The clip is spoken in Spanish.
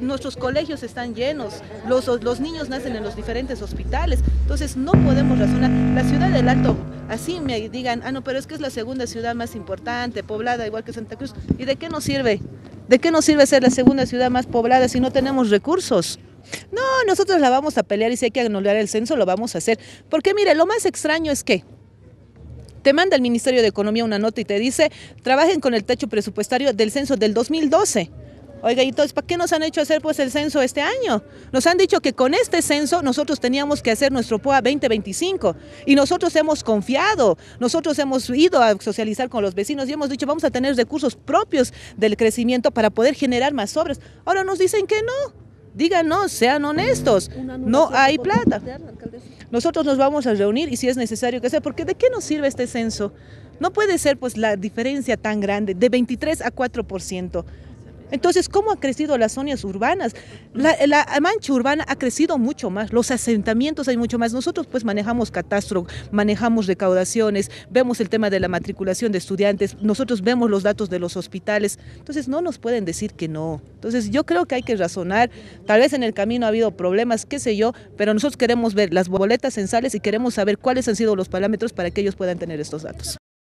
nuestros colegios están llenos, los, los niños nacen en los diferentes hospitales, entonces no podemos razonar. La ciudad del Alto, así me digan, ah no, pero es que es la segunda ciudad más importante, poblada igual que Santa Cruz, ¿y de qué nos sirve? ¿De qué nos sirve ser la segunda ciudad más poblada si no tenemos recursos? No, nosotros la vamos a pelear y si hay que anular el censo, lo vamos a hacer. Porque mire, lo más extraño es que te manda el Ministerio de Economía una nota y te dice, trabajen con el techo presupuestario del censo del 2012. Oiga, ¿y entonces para qué nos han hecho hacer pues el censo este año? Nos han dicho que con este censo nosotros teníamos que hacer nuestro POA 2025 y nosotros hemos confiado, nosotros hemos ido a socializar con los vecinos y hemos dicho vamos a tener recursos propios del crecimiento para poder generar más obras. Ahora nos dicen que no. Díganos, sean honestos. No hay plata. Nosotros nos vamos a reunir y si es necesario que sea, porque ¿de qué nos sirve este censo? No puede ser pues la diferencia tan grande, de 23 a 4%. Entonces, ¿cómo ha crecido las zonas urbanas? La, mancha urbana ha crecido mucho más, los asentamientos hay mucho más. Nosotros pues manejamos catastro, manejamos recaudaciones, vemos el tema de la matriculación de estudiantes, nosotros vemos los datos de los hospitales, entonces no nos pueden decir que no. Entonces yo creo que hay que razonar, tal vez en el camino ha habido problemas, qué sé yo, pero nosotros queremos ver las boletas censales y queremos saber cuáles han sido los parámetros para que ellos puedan tener estos datos.